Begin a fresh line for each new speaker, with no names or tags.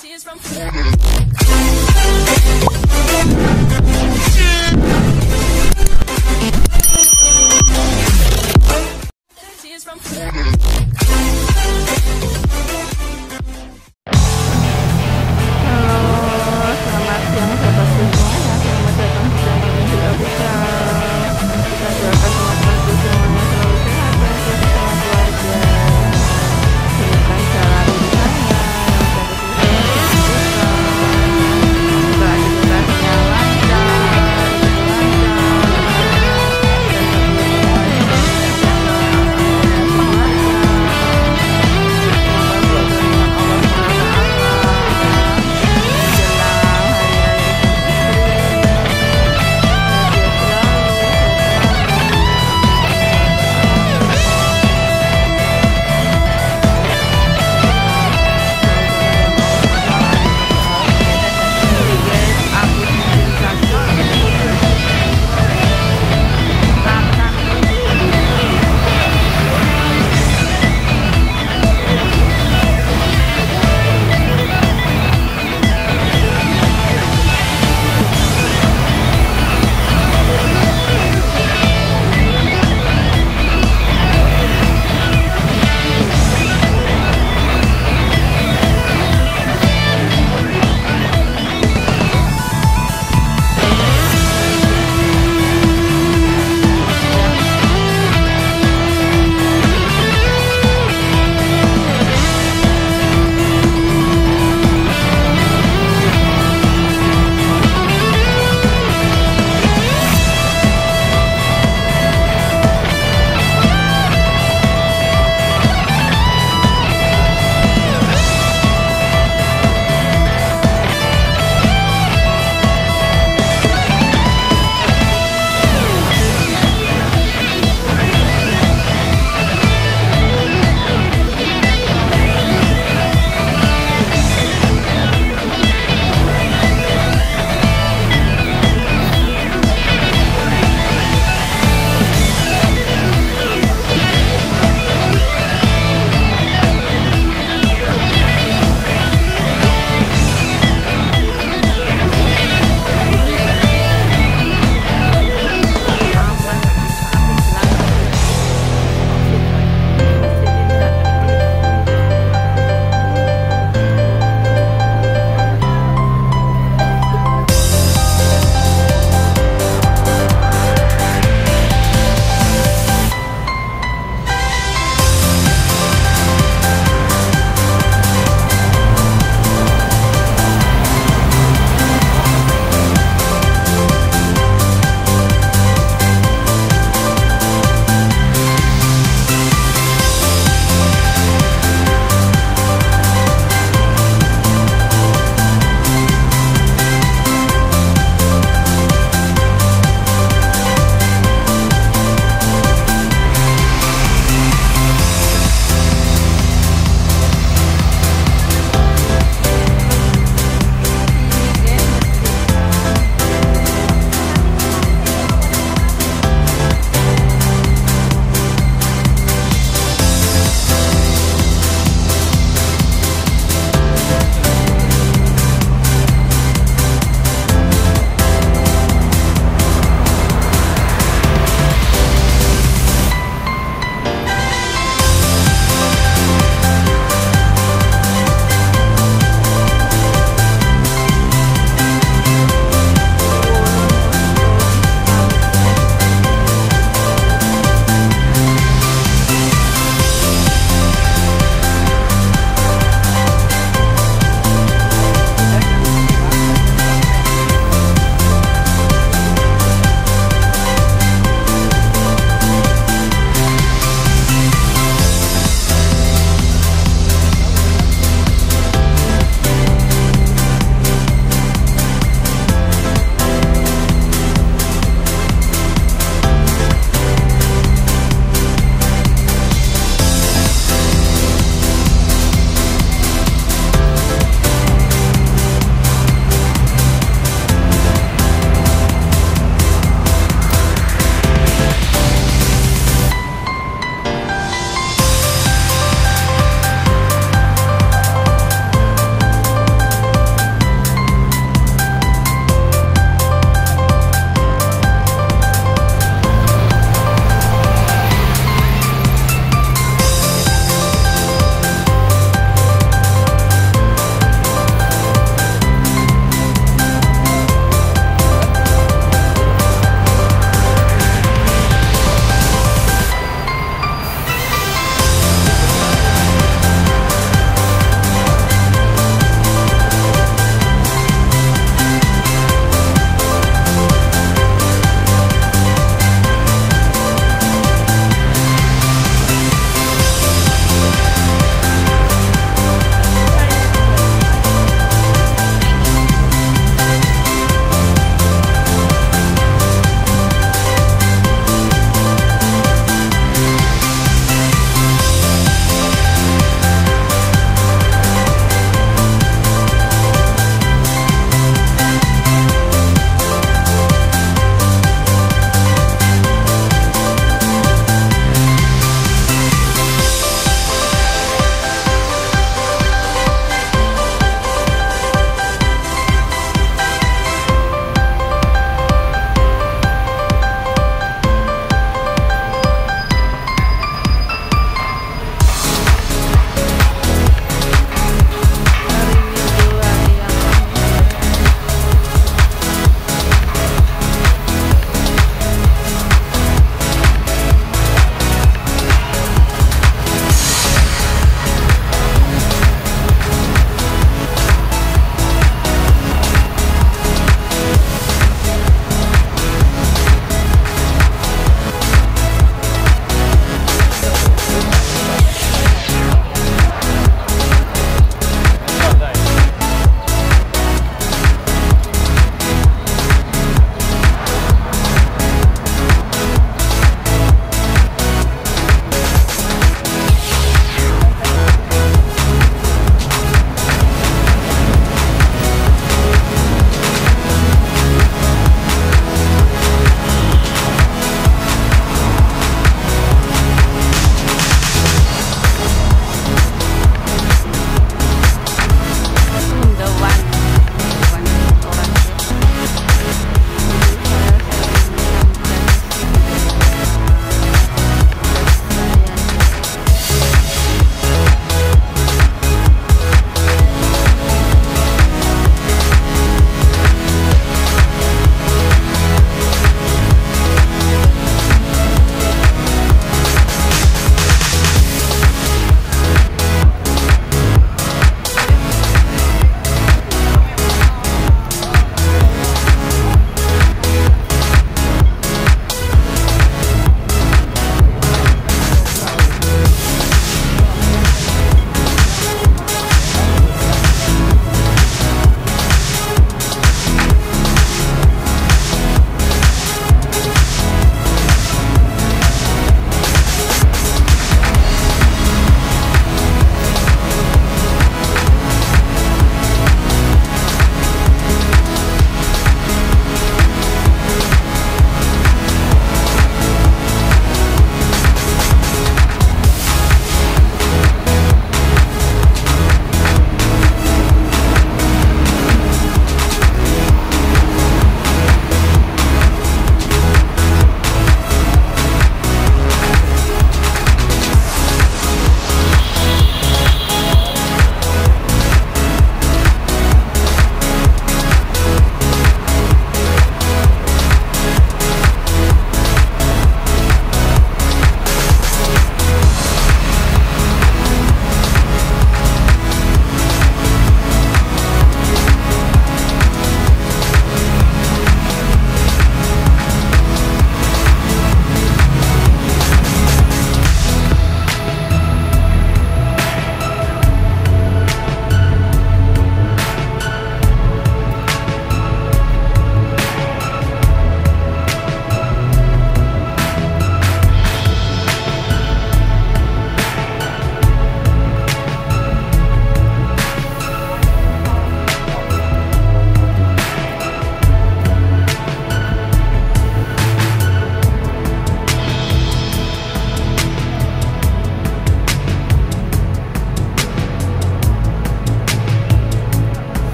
tears from